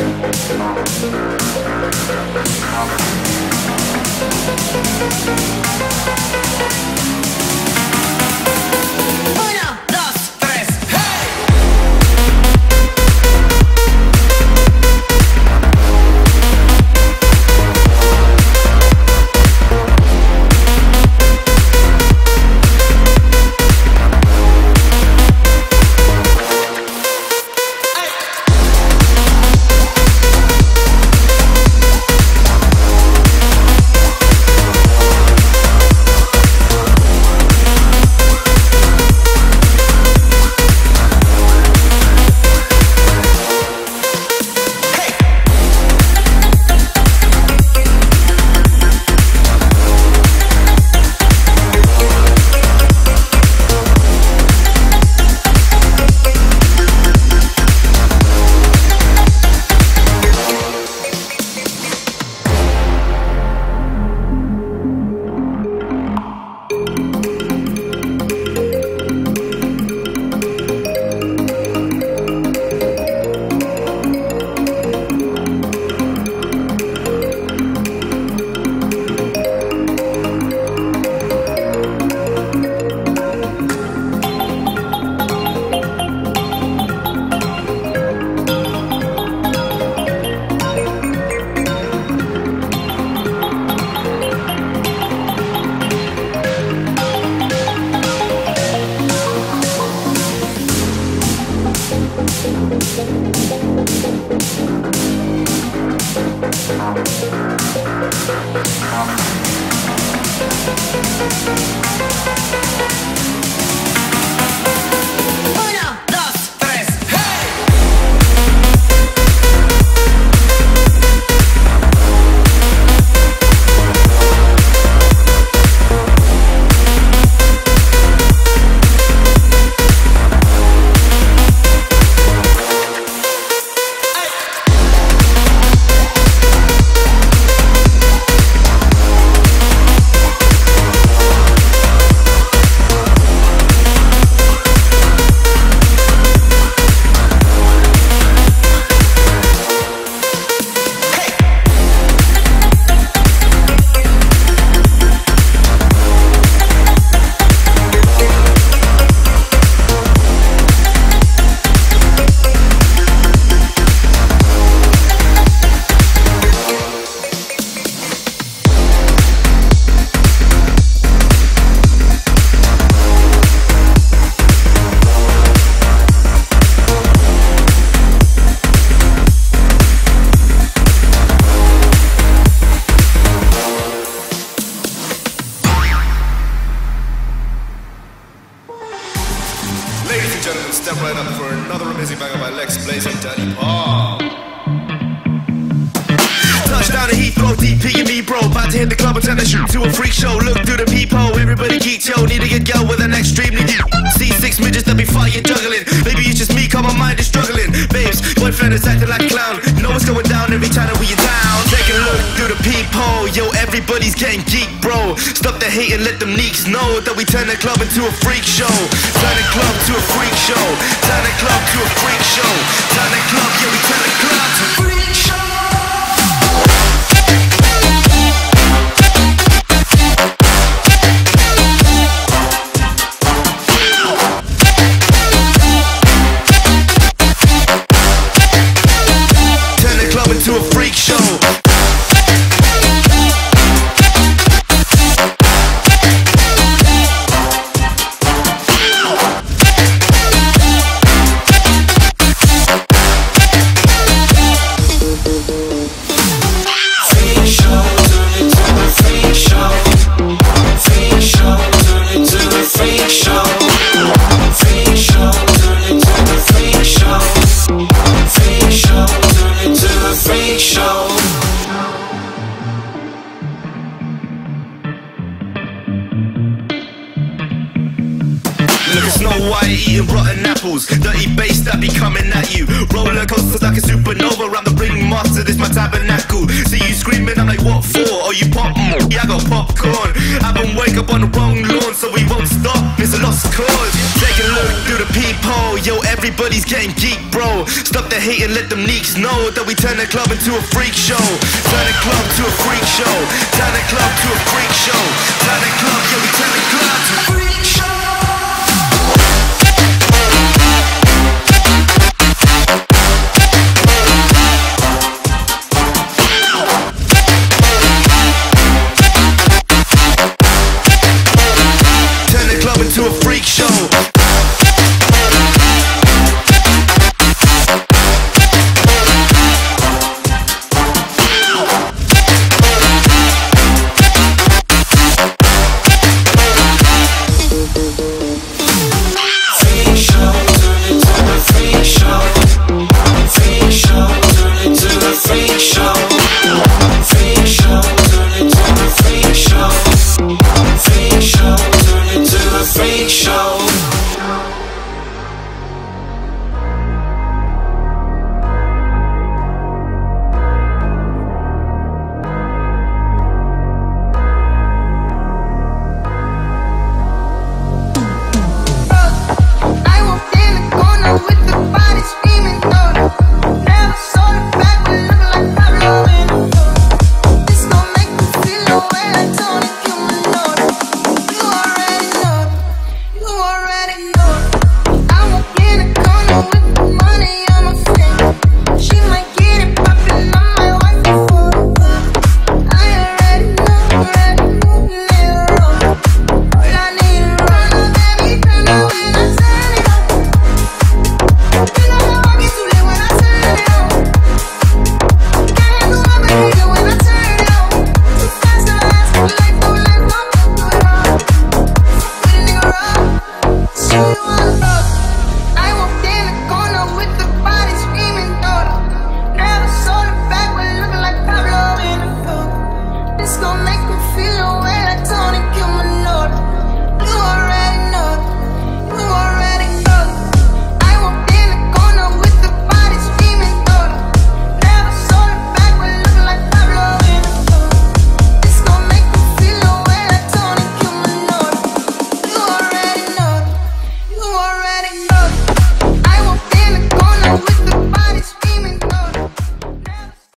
Thank Thank you. ODP and me, bro. About to hit the club and turn the shoot to a freak show. Look through the peephole, everybody geek, yo. Need to get girl with an extreme deep. See six midgets that be fighting, juggling. Maybe it's just me, cause my mind is struggling. Babes, boyfriend is acting like a clown. Know what's going down every time that we in town. Take a look through the peephole, yo. Everybody's getting geek, bro. Stop the hate and let them leaks know that we turn the club into a freak show. Turn the club to a freak show. Turn the club to a freak show. Turn the club, yeah, we turn the club to a freak show. coming to a freak show. show. Look Snow White eating rotten apples. Dirty bass that be coming at you. Roller coasters like a supernova. I'm the ringmaster, this my tabernacle. See you screaming, I'm like, what for? Oh, you pop? Yeah, I got popcorn. I've been wake up on the wrong lawn, so we won't stop. It's a lost cause the people, Yo, everybody's getting geek, bro. Stop the hate and let them leaks know that we turn the club into a freak show. Turn the club to a freak show. Turn the club to a freak show. Turn the club, yo, we turn the club to a freak show. chão.